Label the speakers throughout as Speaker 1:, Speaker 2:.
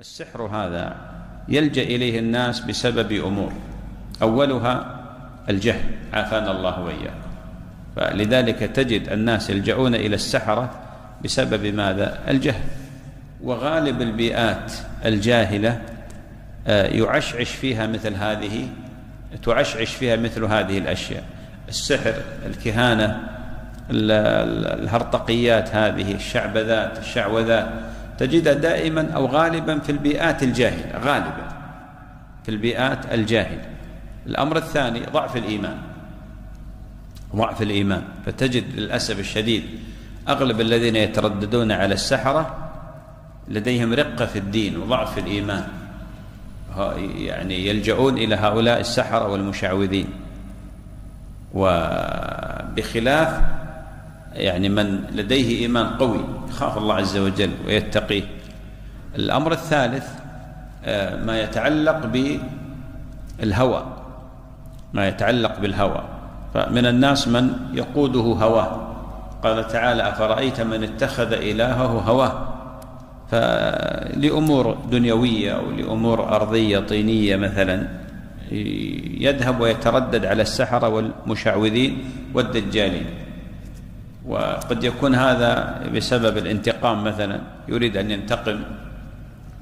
Speaker 1: السحر هذا يلجأ إليه الناس بسبب أمور. أولها الجهل عافانا الله وإياكم. فلذلك تجد الناس يلجؤون إلى السحرة بسبب ماذا؟ الجهل. وغالب البيئات الجاهلة آه، يعشعش فيها مثل هذه تعشعش فيها مثل هذه الأشياء. السحر الكهانة الهرطقيات هذه الشعبذات الشعوذات تجدها دائما أو غالبا في البيئات الجاهلة غالبا في البيئات الجاهلة. الأمر الثاني ضعف الإيمان. ضعف الإيمان. فتجد للأسف الشديد أغلب الذين يترددون على السحرة لديهم رقة في الدين وضعف في الإيمان. يعني يلجؤون إلى هؤلاء السحرة والمشعوذين. وبخلاف يعني من لديه إيمان قوي يخاف الله عز وجل ويتقيه. الأمر الثالث آه، ما يتعلق بالهوى. ما يتعلق بالهوى. فمن الناس من يقوده هواه. قال تعالى أفرأيت من اتخذ إلهه هواه؟ فلأمور دنيوية أو لأمور أرضية طينية مثلا يذهب ويتردد على السحرة والمشعوذين والدجالين. وقد يكون هذا بسبب الانتقام مثلا يريد أن ينتقم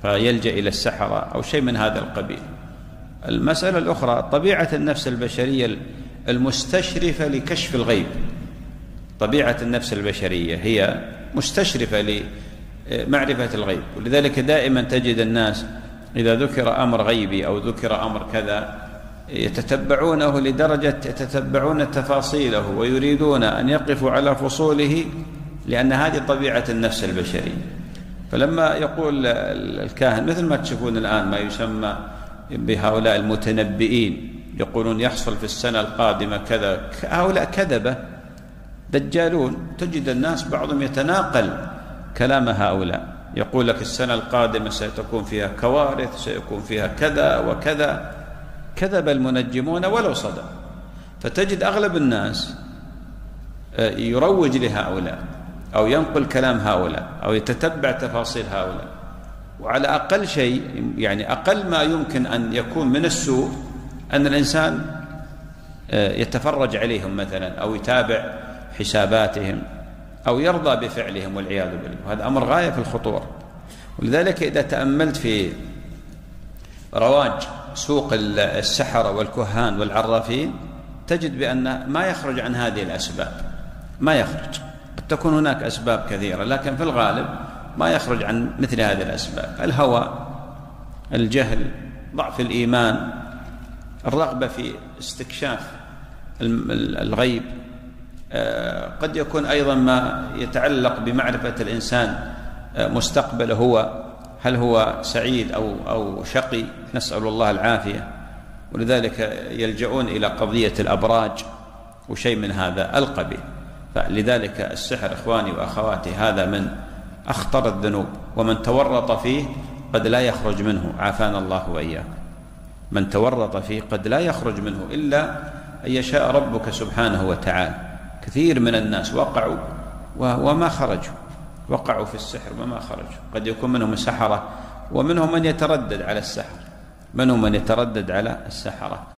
Speaker 1: فيلجأ إلى السحرة أو شيء من هذا القبيل. المسألة الأخرى طبيعة النفس البشرية المستشرفة لكشف الغيب. طبيعة النفس البشرية هي مستشرفة لمعرفة الغيب. ولذلك دائما تجد الناس إذا ذكر أمر غيبي أو ذكر أمر كذا يتتبعونه لدرجة يتتبعون تفاصيله ويريدون أن يقفوا على فصوله لأن هذه طبيعة النفس البشرية. فلما يقول الكاهن مثل ما تشوفون الآن ما يسمى بهؤلاء المتنبئين يقولون يحصل في السنة القادمة كذا هؤلاء كذبة دجالون تجد الناس بعضهم يتناقل كلام هؤلاء. يقول لك السنة القادمة ستكون فيها كوارث سيكون فيها كذا وكذا. كذب المنجمون ولو صدق. فتجد أغلب الناس آه، يروج لهؤلاء أو ينقل كلام هؤلاء أو يتتبع تفاصيل هؤلاء. وعلى أقل شيء يعني أقل ما يمكن أن يكون من السوء أن الإنسان آه، يتفرج عليهم مثلا أو يتابع حساباتهم أو يرضى بفعلهم والعياذ بالله. وهذا أمر غاية في الخطورة. ولذلك إذا تأملت في رواج سوق السحرة والكهان والعرافين تجد بأن ما يخرج عن هذه الأسباب. ما يخرج. قد تكون هناك أسباب كثيرة لكن في الغالب ما يخرج عن مثل هذه الأسباب. الهوى الجهل ضعف الإيمان الرغبة في استكشاف الغيب. آه، قد يكون أيضا ما يتعلق بمعرفة الإنسان آه، مستقبله هو. هل هو سعيد أو, أو شقي؟ نسأل الله العافية. ولذلك يلجؤون إلى قضية الأبراج وشيء من هذا. القبيل فلذلك السحر إخواني وأخواتي هذا من أخطر الذنوب. ومن تورط فيه قد لا يخرج منه. عافانا الله وإياكم. من تورط فيه قد لا يخرج منه إلا أن يشاء ربك سبحانه وتعالى. كثير من الناس وقعوا وما خرجوا. وقعوا في السحر وما خرجوا. قد يكون منهم سحرة ومنهم من يتردد على السحر. منهم من يتردد على السحرة.